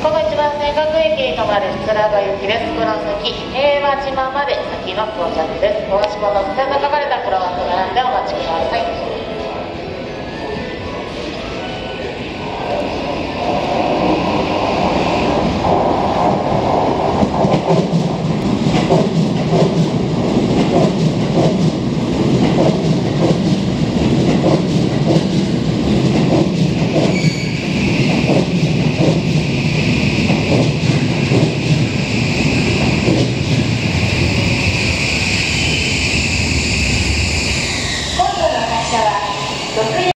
この一番線各駅に止まる桂川行きです。この先平和島まで先の到着です。大島の北坂 Cara.